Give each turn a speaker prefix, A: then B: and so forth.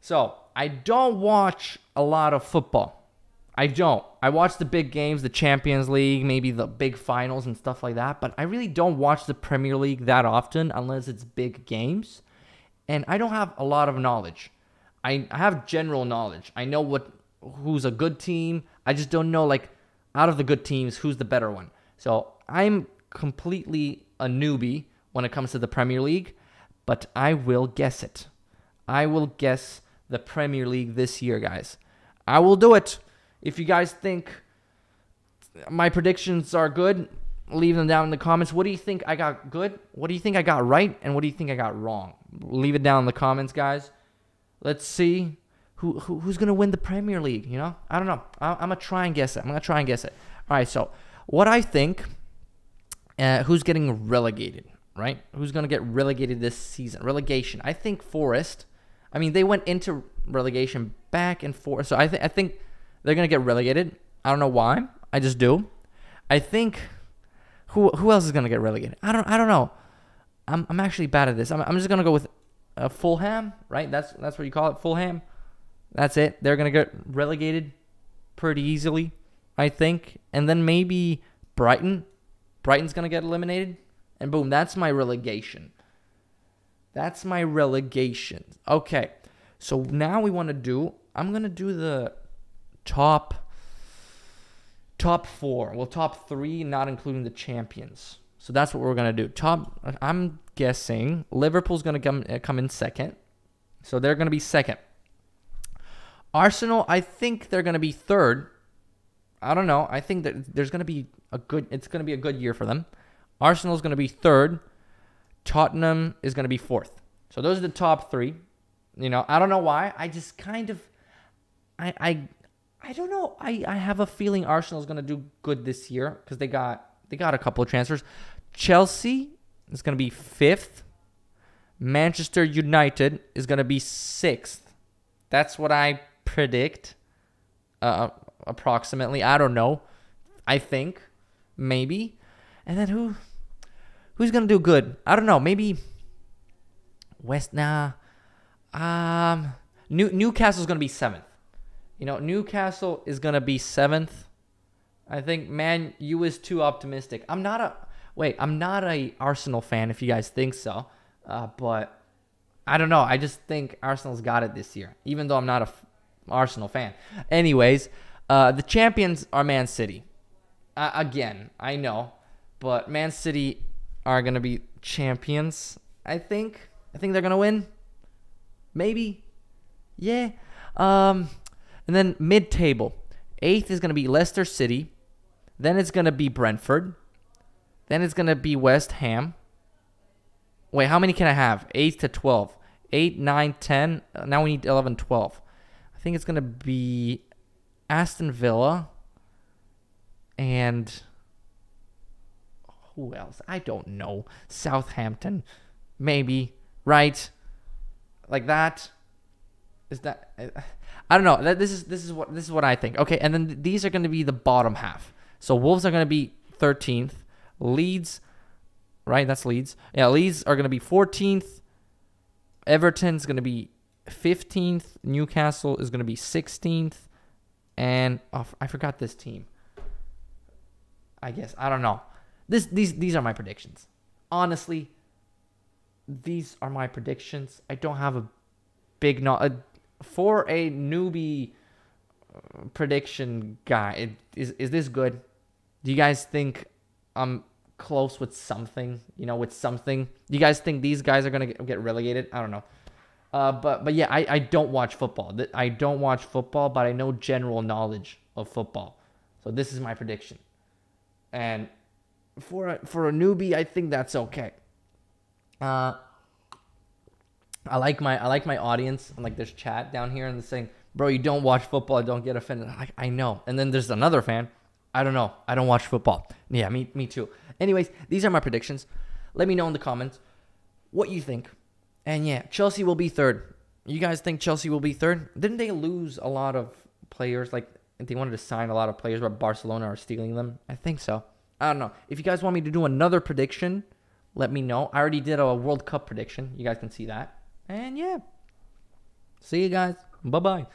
A: So I don't watch a lot of football. I don't. I watch the big games, the Champions League, maybe the big finals and stuff like that, but I really don't watch the Premier League that often unless it's big games. And I don't have a lot of knowledge. I, I have general knowledge. I know what who's a good team. I just don't know like out of the good teams who's the better one. So I'm completely a newbie when it comes to the Premier League, but I will guess it. I will guess the Premier League this year, guys. I will do it. If you guys think my predictions are good, leave them down in the comments. What do you think I got good? What do you think I got right? And what do you think I got wrong? Leave it down in the comments, guys. Let's see who, who who's gonna win the Premier League. You know, I don't know. I, am gonna try and guess it. I'm gonna try and guess it. All right. So what I think, uh, who's getting relegated? Right? Who's gonna get relegated this season? Relegation. I think Forest. I mean, they went into relegation back and forth. So I think I think they're gonna get relegated. I don't know why. I just do. I think who who else is gonna get relegated? I don't I don't know. I'm I'm actually bad at this. I'm I'm just gonna go with uh, Fulham, right? That's that's what you call it, Fulham. That's it. They're gonna get relegated pretty easily, I think. And then maybe Brighton. Brighton's gonna get eliminated, and boom, that's my relegation. That's my relegation. Okay, so now we want to do. I'm gonna do the top top four. Well, top three, not including the champions. So that's what we're gonna do. Top. I'm guessing Liverpool's gonna come uh, come in second. So they're gonna be second. Arsenal, I think they're going to be third. I don't know. I think that there's going to be a good. It's going to be a good year for them. Arsenal's going to be third. Tottenham is going to be fourth. So those are the top three. You know, I don't know why. I just kind of, I, I, I don't know. I, I have a feeling Arsenal's going to do good this year because they got they got a couple of transfers. Chelsea is going to be fifth. Manchester United is going to be sixth. That's what I predict uh, approximately. I don't know. I think maybe. And then who who's gonna do good? I don't know. Maybe West nah. Um New Newcastle's gonna be seventh. You know, Newcastle is gonna be seventh. I think man, you is too optimistic. I'm not a wait, I'm not a Arsenal fan if you guys think so. Uh, but I don't know. I just think Arsenal's got it this year, even though I'm not a Arsenal fan. Anyways, uh, the champions are Man City. Uh, again, I know, but Man City are gonna be champions. I think. I think they're gonna win. Maybe. Yeah. Um, and then mid-table, eighth is gonna be Leicester City. Then it's gonna be Brentford. Then it's gonna be West Ham. Wait, how many can I have? 8 to 12. 8, 9, 10. Now we need 11, 12. I think it's going to be Aston Villa and who else? I don't know. Southampton, maybe, right? Like that. Is that I don't know. That this is this is what this is what I think. Okay, and then these are going to be the bottom half. So Wolves are going to be 13th. Leeds, right? That's Leeds. Yeah, Leeds are going to be 14th. Everton's going to be 15th. Newcastle is going to be 16th. And oh, I forgot this team. I guess I don't know. This these these are my predictions. Honestly, these are my predictions. I don't have a big no a, for a newbie uh, prediction guy. It, is is this good? Do you guys think I'm close with something? You know, with something. Do you guys think these guys are gonna get, get relegated? I don't know. Uh, but but yeah, I, I don't watch football. I don't watch football, but I know general knowledge of football. So this is my prediction. And for a, for a newbie, I think that's okay. Uh, I like my I like my audience. i like there's chat down here and they're saying, "Bro, you don't watch football. Don't get offended." I, I know. And then there's another fan. I don't know. I don't watch football. Yeah, me me too. Anyways, these are my predictions. Let me know in the comments what you think. And yeah, Chelsea will be third. You guys think Chelsea will be third? Didn't they lose a lot of players? Like they wanted to sign a lot of players, but Barcelona are stealing them. I think so. I don't know. If you guys want me to do another prediction, let me know. I already did a World Cup prediction. You guys can see that. And yeah, See you guys. Bye bye.